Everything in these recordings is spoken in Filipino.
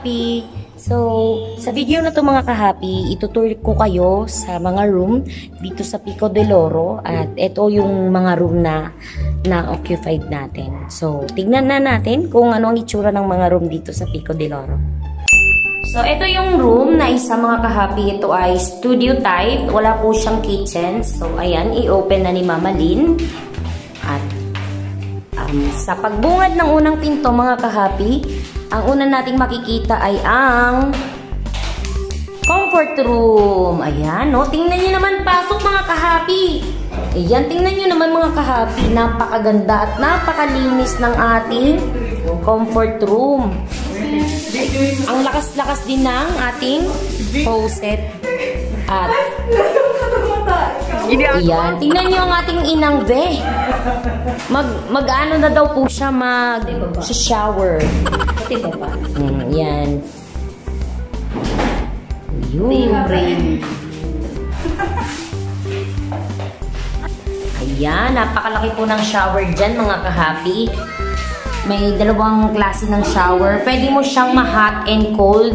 kahapi. So, sa video na to mga kahapi, itutur ko kayo sa mga room dito sa Pico de Loro at ito yung mga room na na-occupied natin. So, tignan na natin kung ano ang itsura ng mga room dito sa Pico de Loro. So, ito yung room na isa mga kahapi. Ito ay studio type. Wala po siyang kitchen. So, ayan, i-open na ni Mama Lynn. At um, sa pagbungad ng unang pinto mga kahapi, ang una nating makikita ay ang comfort room. Ayan, no? Tingnan nyo naman, pasok mga kahapi. Ayan, tingnan nyo naman mga kahapi. Napakaganda at napakalinis ng ating comfort room. Ang lakas-lakas din ng ating faucet. At Ayan, tingnan nyo ang ating inang be. Mag, mag-ano na daw po siya mag sa shower. Pati ba ba? Mm, yan. Yun. Ayan, napakalaki po ng shower dyan mga kahapi. May dalawang klase ng shower. Pwede mo siyang ma-hot and cold.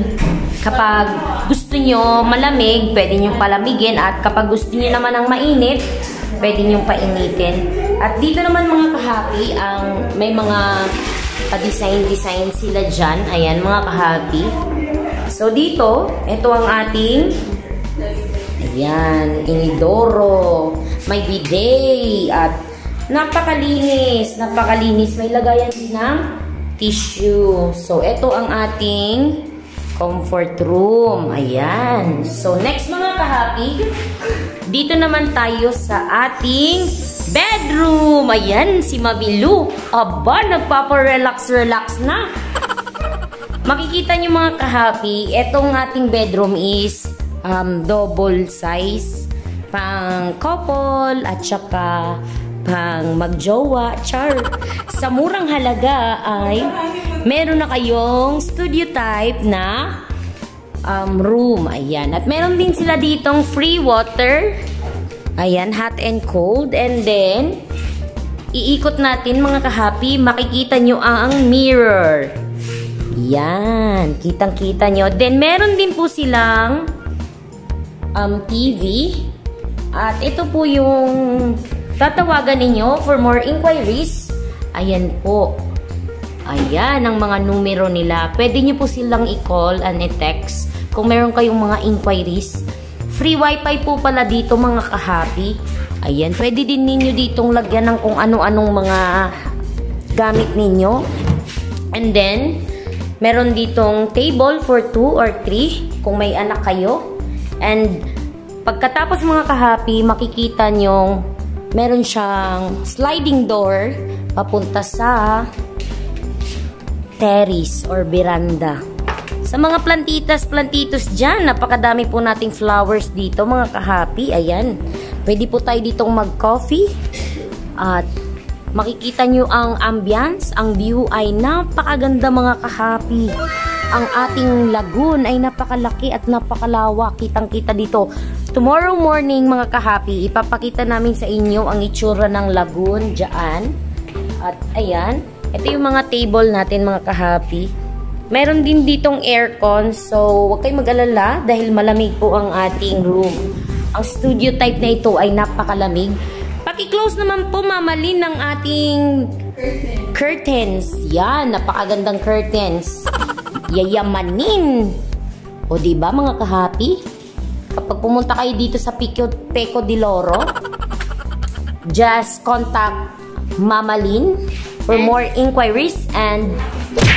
Kapag gusto nyo malamig, pwede nyo palamigin. At kapag gusto nyo naman ng mainit, pwede nyo painitin. At dito naman mga kahapi, ang may mga pa-design-design sila dyan. Ayan mga kahapi. So dito, ito ang ating Ayan, inidoro. May bidet. At napakalinis. Napakalinis. May lagayan din ng tissue. So, ito ang ating comfort room. Ayan. So, next mga kahapi, dito naman tayo sa ating bedroom. Ayan, si Mabilu. Aba, nagpapa-relax-relax na. Makikita nyo mga kahapi, etong ating bedroom is um, double size pang couple at saka pang magjowa, char. Sa murang halaga ay meron na kayong studio type na um, room. Ayan. At meron din sila ditong free water. Ayan, hot and cold. And then, iikot natin mga kahapi, makikita nyo ang mirror. Yan. Kitang-kita nyo. Then, meron din po silang um, TV. At ito po yung tatawagan ninyo for more inquiries. Ayan po. Ayan ang mga numero nila. Pwede nyo po silang i-call and i-text kung meron kayong mga inquiries. Free wifi po pala dito mga kahapi. Ayan, pwede din ninyo ditong lagyan ng kung ano-anong mga gamit ninyo. And then, meron ditong table for 2 or 3 kung may anak kayo. And pagkatapos mga kahapi, makikita nyo meron siyang sliding door papunta sa terrace or veranda. Sa mga plantitas, plantitos dyan, napakadami po nating flowers dito mga kahapi. Ayan, pwede po tayo ditong mag-coffee at makikita nyo ang ambience, ang view ay napakaganda mga kahapi ang ating lagoon ay napakalaki at napakalawak. Kitang-kita dito. Tomorrow morning, mga kahapi, ipapakita namin sa inyo ang itsura ng lagoon dyan. At ayan, ito yung mga table natin, mga kahapi. Meron din ditong aircon, so huwag kayong mag-alala dahil malamig po ang ating room. Ang studio type na ito ay napakalamig. Paki-close naman po, mamalin ng ating curtains. Yan, napakagandang curtains yayamanin. O di ba mga kahapi? Kapag pumunta kayo dito sa Pico, Peco di Loro, just contact Mama Lynn for more inquiries and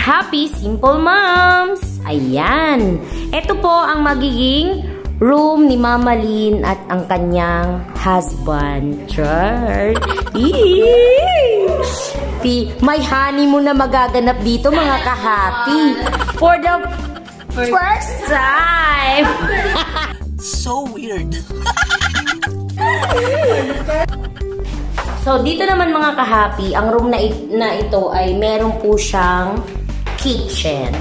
happy simple moms! Ayan! Ito po ang magiging room ni Mama Lynn at ang kanyang husband. Char! May honeymoon na magaganap dito mga kahapi. For the first time! So weird. so, dito naman mga kahapi, ang room na, na ito ay meron po siyang kitchen.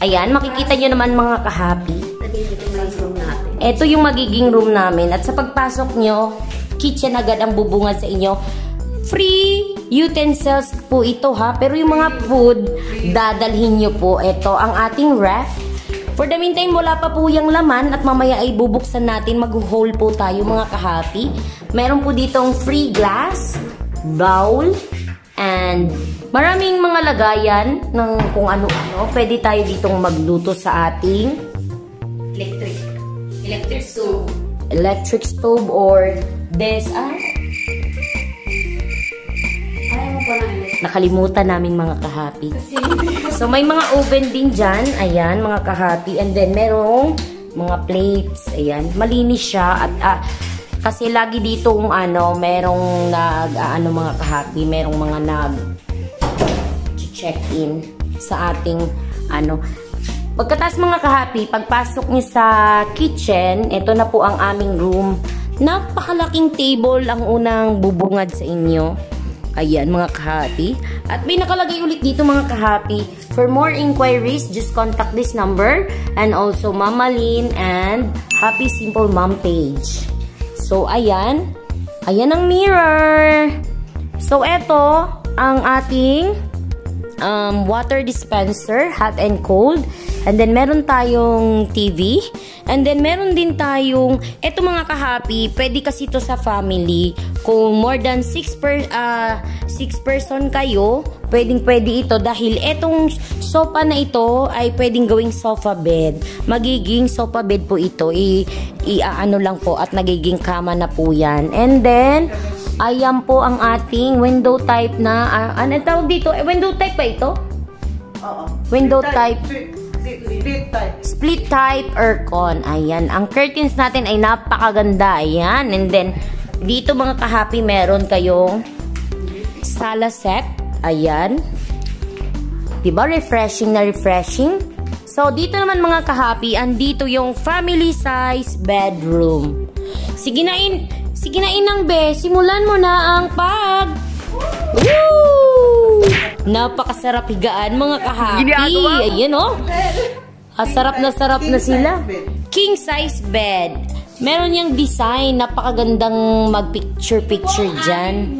Ayan, makikita nyo naman mga kahapi. Ito yung magiging room namin. At sa pagpasok nyo, kitchen agad ang bubungad sa inyo. Free utensils po ito ha. Pero yung mga food, dadalhin nyo po. Ito ang ating ref. For the meantime, wala pa po yung laman at mamaya ay bubuksan natin. Mag-haul po tayo mga kahapi. Meron po ditong free glass, bowl, and maraming mga lagayan ng kung ano-ano. Pwede tayo ditong magluto sa ating Electric. Electric stove. electric stove or this, ah, nakalimutan namin mga kahapi. So, may mga oven din dyan. Ayan, mga kahapi. And then, merong mga plates. Ayan, malinis siya. At, ah, kasi lagi dito kung ano, merong nag, ah, ano mga kahapi, merong mga nag check-in sa ating, ano, Pagkatas mga kahapi, pagpasok niyo sa kitchen, ito na po ang aming room. Napakalaking table ang unang bubungad sa inyo. Ayan mga kahapi. At may nakalagay ulit dito mga kahapi. For more inquiries, just contact this number and also Mama Lynn and Happy Simple Mom page. So ayan. Ayan ang mirror. So eto ang ating um, water dispenser, hot and cold. And then, meron tayong TV. And then, meron din tayong, eto mga kahapi, pwede kasi to sa family. Kung more than 6 per, ah, six person kayo, pwedeng pwede ito dahil etong sofa na ito ay pwedeng gawing sofa bed. Magiging sofa bed po ito. I, i ano lang po at nagiging kama na po yan. And then, ayan po ang ating window type na, ah, ano tawag dito? Eh, window type ba ito? Oo. Window Split type. Split, split type. Split type aircon. Ayan. Ang curtains natin ay napakaganda. Ayan. And then, dito mga kahapi, meron kayong sala set. Ayan. Diba? Refreshing na refreshing. So, dito naman mga kahapi, andito yung family size bedroom. Sige na, in, sige na inang be, simulan mo na ang pag... Woo! Napakasarap higaan mga kahapi. Ayan oh. Ah, sarap na sarap na sila. King size bed. Meron yung design, napakagandang mag-picture-picture dyan.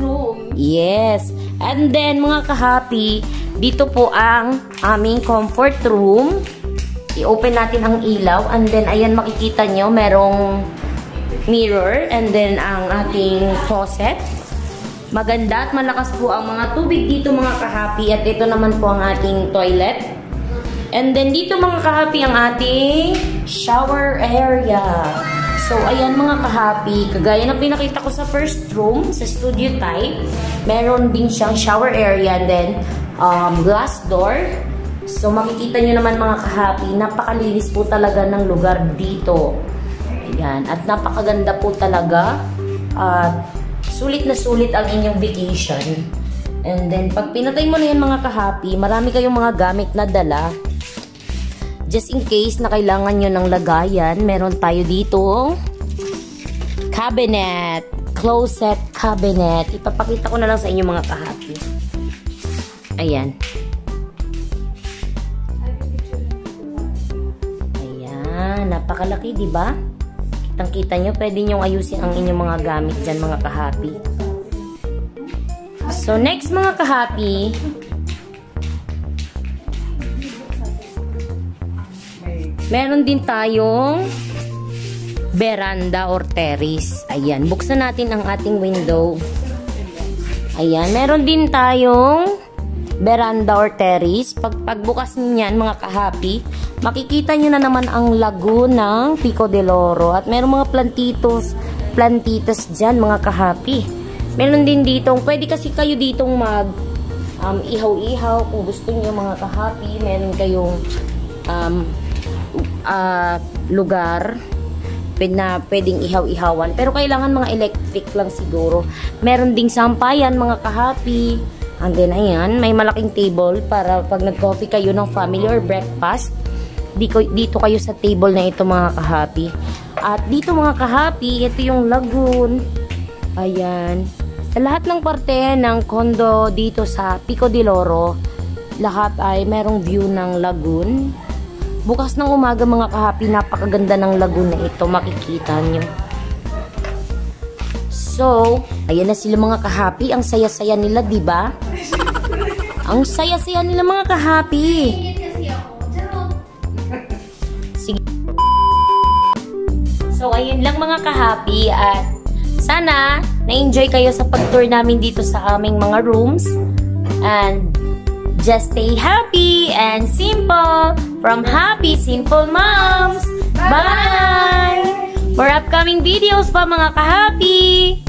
Yes. And then, mga kahapi, dito po ang aming comfort room. I-open natin ang ilaw. And then, ayan makikita nyo, merong mirror. And then, ang ating faucet. Maganda at malakas po ang mga tubig dito mga kahapi. At ito naman po ang ating toilet. And then, dito mga kahapi ang ating shower area. So, ayan mga kahapi, kagaya ng pinakita ko sa first room, sa studio type, meron din siyang shower area and then um, glass door. So, makikita nyo naman mga kahapi, napakalinis po talaga ng lugar dito. Ayan, at napakaganda po talaga. At sulit na sulit ang inyong vacation. And then, pag pinatay mo na yan mga kahapi, marami kayong mga gamit na dala. Just in case na kailangan nyo ng lagayan, meron tayo dito cabinet, closet cabinet. Ipapakita ko na lang sa inyo mga kahapi. Ayan. Ayan, napakalaki, di ba? Kitang-kita nyo, pwede nyo ayusin ang inyong mga gamit dyan, mga kahapi. So, next mga kahapi, meron din tayong veranda or terrace. Ayan, buksan natin ang ating window. Ayan, meron din tayong veranda or terrace. Pag pagbukas niyan mga kahapi, makikita nyo na naman ang lagoon ng Pico de Loro. At meron mga plantitos, plantitas dyan mga kahapi. Meron din dito, pwede kasi kayo ditong mag um, ihaw-ihaw kung gusto niyo mga kahapi. Meron kayong um, uh, lugar na pwedeng ihaw-ihawan. Pero kailangan mga electric lang siguro. Meron ding sampayan, mga kahapi. And then, ayan, may malaking table para pag nag-coffee kayo ng family or breakfast, dito, kayo sa table na ito, mga kahapi. At dito, mga kahapi, ito yung lagoon. Ayan. Sa lahat ng parte ng condo dito sa Pico de Loro, lahat ay merong view ng lagoon. Bukas ng umaga mga kahapi, napakaganda ng lagoon na ito. Makikita nyo. So, ayan na sila mga kahapi. Ang saya-saya nila, di ba? Ang saya-saya nila mga kahapi. So, ayun lang mga kahapi at sana na-enjoy kayo sa pag-tour namin dito sa aming mga rooms. And just stay happy and simple from Happy Simple Moms. Bye! For upcoming videos pa mga kahapi!